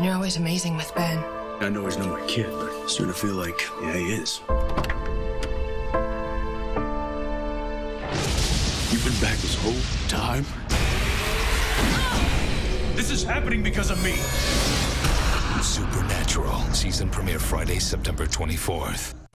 You're always amazing with Ben. I know he's not my kid, but I'm starting to feel like, yeah, he is. You've been back this whole time? This is happening because of me. Supernatural season premiere Friday, September 24th.